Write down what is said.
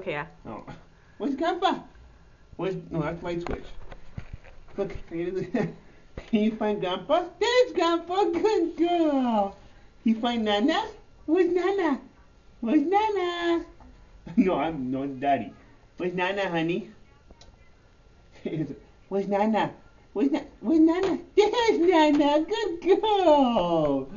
Okay, yeah. Oh. Where's Grandpa? Where's no? That's my switch. Look, can you find Grandpa? There's Grandpa. Good girl. You find Nana? Where's Nana? Where's Nana? No, I'm not Daddy. Where's Nana, honey? Where's Nana? Where's, Na- Where's Nana? There's Nana. Good girl.